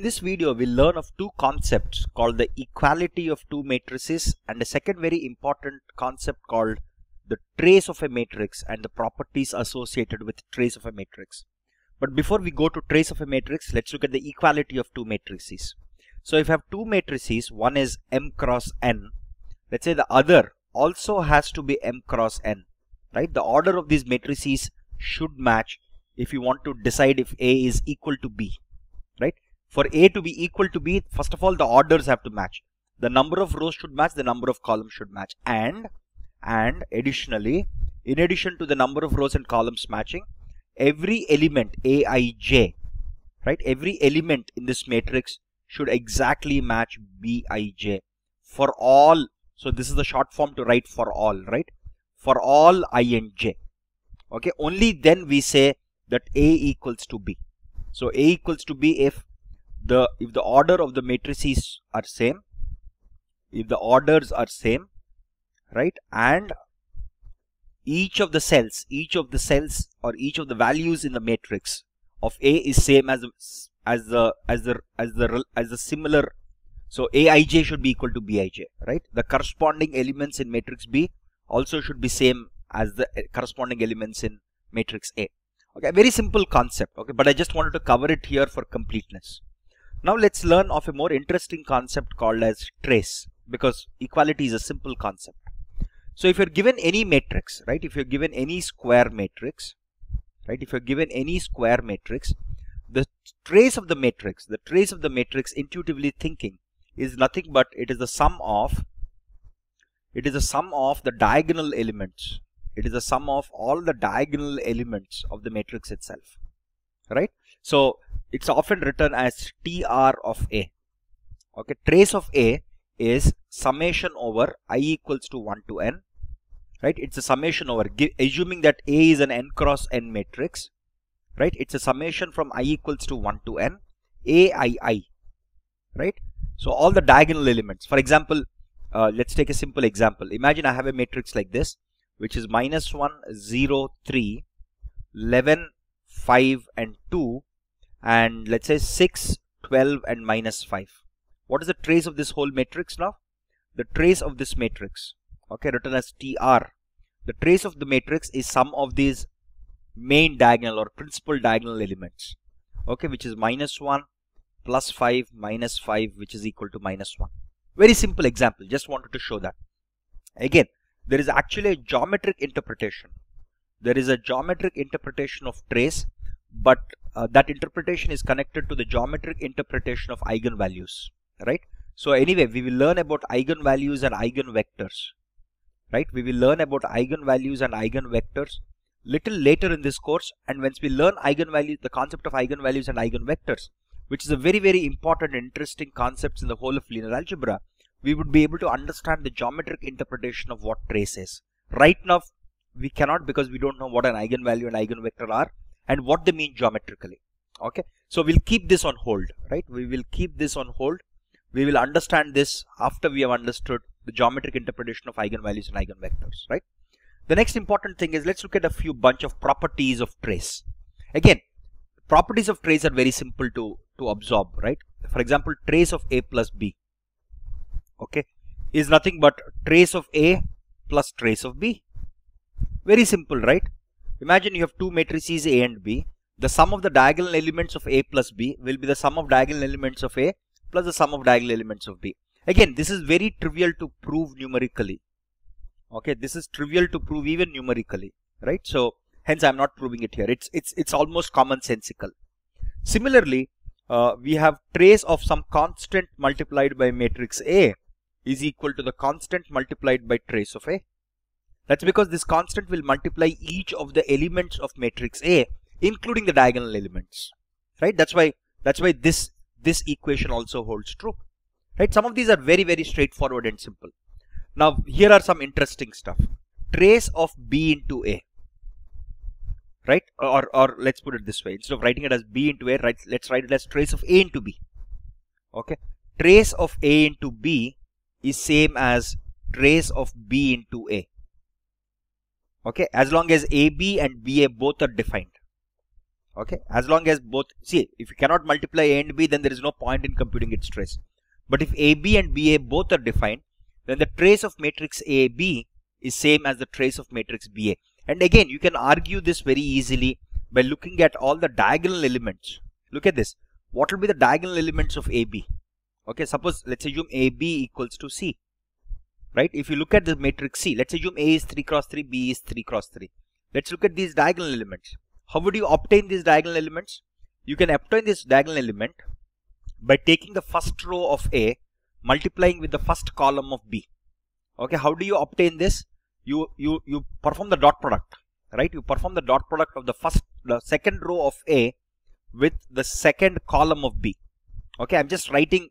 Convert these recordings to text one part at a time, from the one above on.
In this video, we'll learn of two concepts called the equality of two matrices and a second very important concept called the trace of a matrix and the properties associated with trace of a matrix. But before we go to trace of a matrix, let's look at the equality of two matrices. So if you have two matrices, one is m cross n, let's say the other also has to be m cross n, right? The order of these matrices should match if you want to decide if A is equal to B, right? For A to be equal to B, first of all, the orders have to match. The number of rows should match, the number of columns should match. And, and additionally, in addition to the number of rows and columns matching, every element Aij, right? Every element in this matrix should exactly match Bij for all. So this is the short form to write for all, right? For all i and j. Okay, only then we say that A equals to B. So A equals to B if the if the order of the matrices are same, if the orders are same, right, and each of the cells, each of the cells or each of the values in the matrix of A is same as as the as the as the as the similar. So Aij should be equal to Bij, right? The corresponding elements in matrix B also should be same as the eh, corresponding elements in matrix A. Okay, very simple concept. Okay, but I just wanted to cover it here for completeness. Now let's learn of a more interesting concept called as trace because equality is a simple concept. So if you're given any matrix, right, if you're given any square matrix, right, if you're given any square matrix, the trace of the matrix, the trace of the matrix intuitively thinking is nothing but it is the sum of, it is the sum of the diagonal elements. It is the sum of all the diagonal elements of the matrix itself, right? So it's often written as TR of A. Okay, trace of A is summation over i equals to 1 to n, right? It's a summation over, assuming that A is an n cross n matrix, right? It's a summation from i equals to 1 to n, A i i, right? So all the diagonal elements, for example, uh, let's take a simple example. Imagine I have a matrix like this, which is minus 1, 0, 3, 11, 5 and 2 and let's say 6, 12 and minus 5. What is the trace of this whole matrix now? The trace of this matrix, okay, written as TR. The trace of the matrix is sum of these main diagonal or principal diagonal elements, okay, which is minus 1 plus 5 minus 5 which is equal to minus 1. Very simple example, just wanted to show that. Again, there is actually a geometric interpretation. There is a geometric interpretation of trace, but uh, that interpretation is connected to the geometric interpretation of eigenvalues, right? So anyway, we will learn about eigenvalues and eigenvectors, right? We will learn about eigenvalues and eigenvectors little later in this course. And once we learn eigenvalues, the concept of eigenvalues and eigenvectors, which is a very, very important and interesting concepts in the whole of linear algebra, we would be able to understand the geometric interpretation of what trace is. Right now, we cannot because we don't know what an eigenvalue and eigenvector are and what they mean geometrically. Okay? So we'll keep this on hold right? We will keep this on hold. We will understand this after we have understood the geometric interpretation of eigenvalues and eigenvectors right? The next important thing is let's look at a few bunch of properties of trace. Again properties of trace are very simple to to absorb right? For example trace of a plus b okay is nothing but trace of a plus trace of b. Very simple right Imagine you have two matrices A and B. The sum of the diagonal elements of A plus B will be the sum of diagonal elements of A plus the sum of diagonal elements of B. Again, this is very trivial to prove numerically. Okay, this is trivial to prove even numerically, right? So, hence I'm not proving it here. It's it's it's almost commonsensical. Similarly, uh, we have trace of some constant multiplied by matrix A is equal to the constant multiplied by trace of A. That's because this constant will multiply each of the elements of matrix A, including the diagonal elements, right? That's why, that's why this, this equation also holds true, right? Some of these are very, very straightforward and simple. Now, here are some interesting stuff. Trace of B into A, right? Or, or let's put it this way. Instead of writing it as B into A, right, let's write it as trace of A into B. Okay. Trace of A into B is same as trace of B into A okay? As long as AB and BA both are defined. Okay? As long as both see if you cannot multiply a and b then there is no point in computing its trace. But if ab and ba both are defined then the trace of matrix ab is same as the trace of matrix ba and again you can argue this very easily by looking at all the diagonal elements. Look at this. What will be the diagonal elements of ab okay? Suppose let's assume ab equals to c right if you look at the matrix c let's assume a is 3 cross 3 b is 3 cross 3 let's look at these diagonal elements how would you obtain these diagonal elements? You can obtain this diagonal element by taking the first row of A multiplying with the first column of B. Okay, how do you obtain this? You you you perform the dot product, right? You perform the dot product of the first the second row of A with the second column of B. Okay, I'm just writing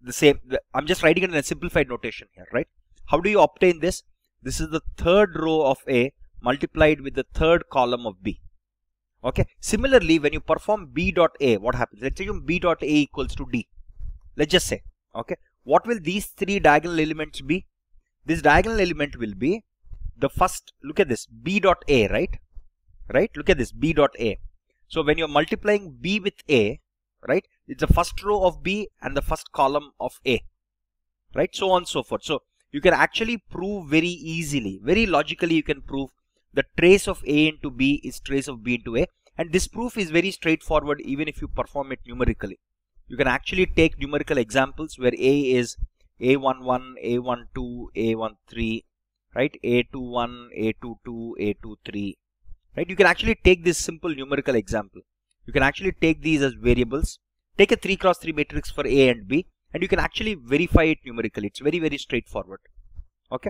the same. I'm just writing it in a simplified notation here, right? How do you obtain this? This is the third row of A multiplied with the third column of B. Okay? Similarly when you perform b dot a what happens? Let's assume b dot a equals to d. Let's just say okay? What will these three diagonal elements be? This diagonal element will be the first look at this b dot a right? Right? Look at this b dot a. So when you're multiplying b with a right it's the first row of b and the first column of a right so on and so forth so you can actually prove very easily very logically you can prove the trace of A into B is trace of B into A and this proof is very straightforward even if you perform it numerically. You can actually take numerical examples where A is A11, A12, A13, right? A21, A22, A23, right? You can actually take this simple numerical example. You can actually take these as variables, take a 3 cross 3 matrix for A and B and you can actually verify it numerically. It's very, very straightforward. Okay.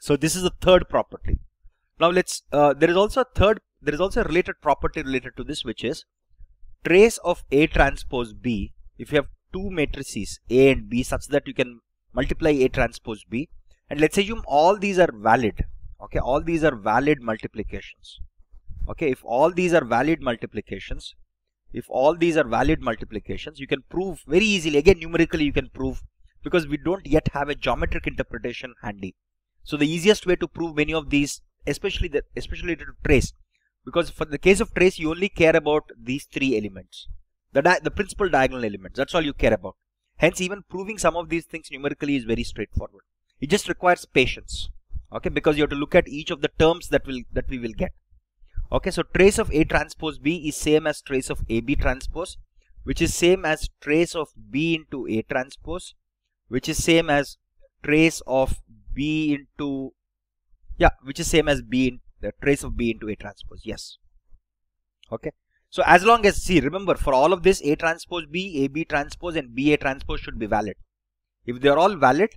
So this is the third property. Now let's, uh, there is also a third, there is also a related property related to this, which is trace of A transpose B. If you have two matrices A and B such that you can multiply A transpose B and let's assume all these are valid. Okay, all these are valid multiplications. Okay, if all these are valid multiplications, if all these are valid multiplications, you can prove very easily, again numerically you can prove because we don't yet have a geometric interpretation handy. So the easiest way to prove many of these especially the especially to trace because for the case of trace you only care about these three elements. The the principal diagonal elements that's all you care about. Hence even proving some of these things numerically is very straightforward. It just requires patience okay because you have to look at each of the terms that will that we will get okay so trace of a transpose b is same as trace of ab transpose which is same as trace of b into a transpose which is same as trace of b into yeah which is same as b in the trace of b into a transpose yes. Okay so as long as see remember for all of this a transpose b a b transpose and b a transpose should be valid. If they are all valid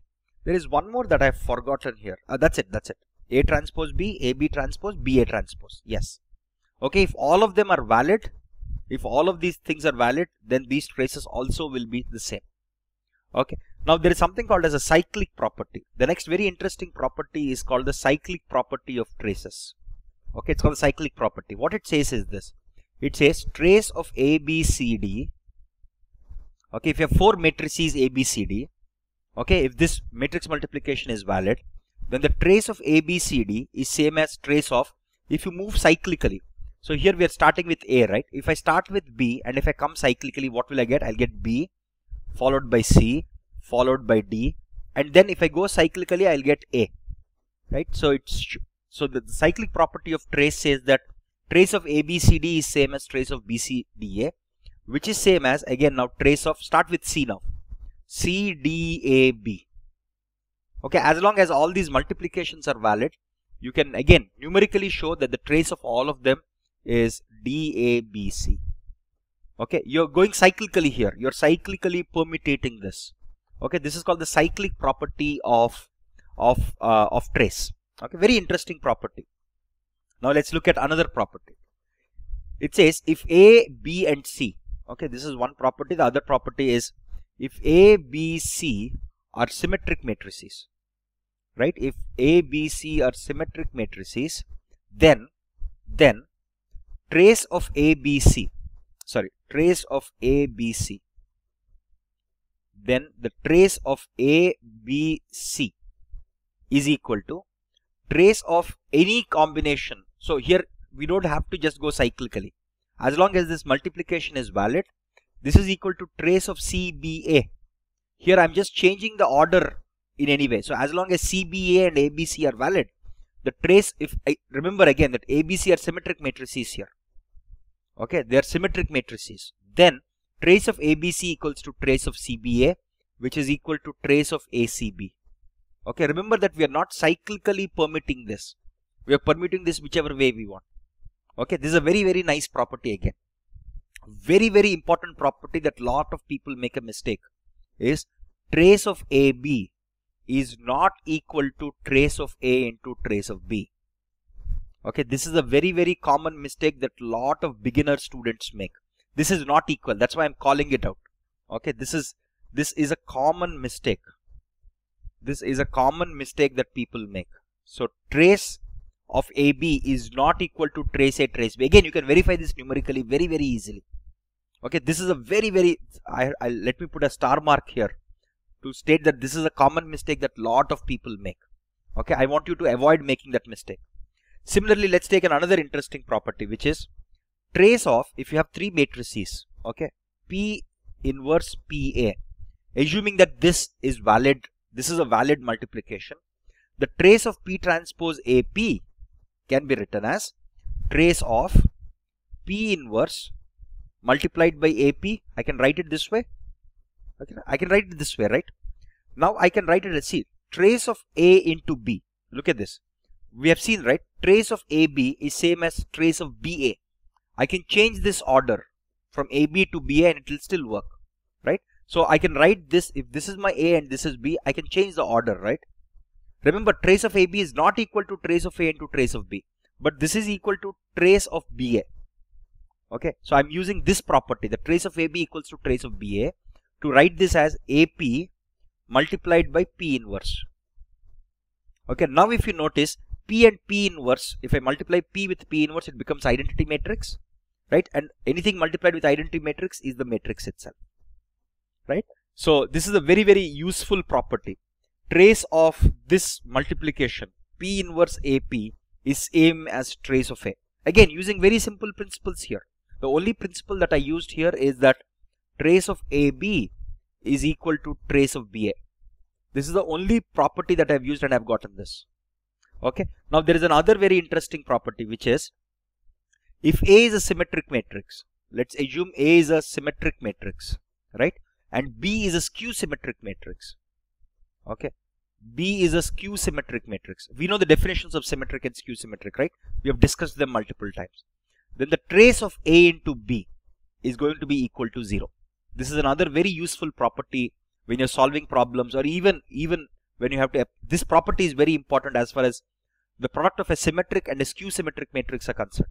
there is one more that i've forgotten here. Uh, that's it that's it. A transpose b a b transpose b a transpose yes okay if all of them are valid if all of these things are valid then these traces also will be the same okay now there is something called as a cyclic property. The next very interesting property is called the cyclic property of traces. Okay, it's called the cyclic property. What it says is this. It says trace of A, B, C, D. Okay, if you have four matrices A, B, C, D. Okay, if this matrix multiplication is valid, then the trace of A, B, C, D is same as trace of if you move cyclically. So here we are starting with A, right? If I start with B and if I come cyclically, what will I get? I'll get B followed by C followed by D and then if I go cyclically I'll get A right so it's so the, cyclic property of trace says that trace of ABCD is same as trace of BCDA which is same as again now trace of start with C now CDAB okay as long as all these multiplications are valid you can again numerically show that the trace of all of them is DABC okay you're going cyclically here. You're cyclically permutating this. Okay this is called the cyclic property of of uh, of trace. Okay very interesting property. Now let's look at another property. It says if a b and c okay this is one property. The other property is if a b c are symmetric matrices right? If a b c are symmetric matrices then then trace of a b c. Sorry trace of a b c. Then the trace of A, B, C is equal to trace of any combination. So here we don't have to just go cyclically. as long as this multiplication is valid this is equal to trace of CBA here I'm just changing the order in any way. So as long as CBA and ABC are valid the trace if I remember again that ABC are symmetric matrices here okay they are symmetric matrices. Then trace of ABC equals to trace of CBA which is equal to trace of ACB okay remember that we are not cyclically permitting this. We are permitting this whichever way we want. Okay this is a very very nice property again. Very very important property that lot of people make a mistake is trace of AB is not equal to trace of A into trace of B okay this is a very very common mistake that lot of beginner students make. This is not equal. That's why i'm calling it out. Okay this is this is a common mistake. This is a common mistake that people make. So trace of AB is not equal to trace A trace B. Again you can verify this numerically very very easily. Okay this is a very very I, I let me put a star mark here to state that this is a common mistake that lot of people make. Okay I want you to avoid making that mistake Similarly, let's take another interesting property, which is trace of, if you have three matrices, okay, P inverse PA, assuming that this is valid, this is a valid multiplication, the trace of P transpose AP can be written as trace of P inverse multiplied by AP. I can write it this way. Okay, I can write it this way, right? Now I can write it as see trace of A into B. Look at this we have seen right trace of AB is same as trace of BA. I can change this order from AB to BA and it will still work right. So I can write this if this is my A and this is B I can change the order right. Remember trace of AB is not equal to trace of A into trace of B but this is equal to trace of BA. Okay, so I'm using this property the trace of AB equals to trace of BA to write this as AP multiplied by P inverse. Okay, now if you notice P and P inverse, if I multiply P with P inverse, it becomes identity matrix, right? And anything multiplied with identity matrix is the matrix itself, right? So this is a very, very useful property. Trace of this multiplication, P inverse AP is same as trace of A. Again, using very simple principles here. The only principle that I used here is that trace of AB is equal to trace of BA. This is the only property that I've used and I've gotten this okay? Now there is another very interesting property which is if a is a symmetric matrix let's assume a is a symmetric matrix right? And b is a skew symmetric matrix. Okay? B is a skew symmetric matrix. We know the definitions of symmetric and skew symmetric right? We have discussed them multiple times. Then the trace of a into b is going to be equal to 0 this is another very useful property when you're solving problems or even even when you have to this property is very important as far as the product of a symmetric and a skew symmetric matrix are concerned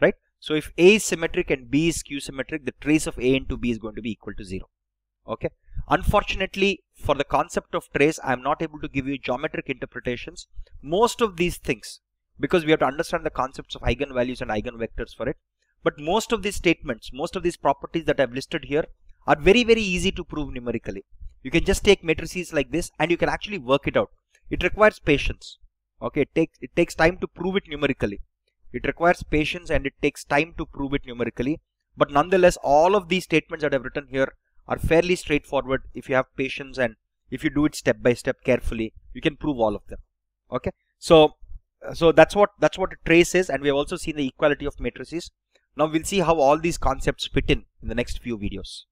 right? So if a is symmetric and b is skew symmetric the trace of a into b is going to be equal to 0 okay? Unfortunately for the concept of trace i am not able to give you geometric interpretations. Most of these things because we have to understand the concepts of eigenvalues and eigenvectors for it but most of these statements most of these properties that i've listed here are very very easy to prove numerically. You can just take matrices like this and you can actually work it out. It requires patience okay it takes it takes time to prove it numerically. It requires patience and it takes time to prove it numerically. But nonetheless all of these statements that i've written here are fairly straightforward if you have patience and if you do it step by step carefully you can prove all of them. Okay? So so that's what that's what a trace is and we have also seen the equality of matrices. Now we'll see how all these concepts fit in in the next few videos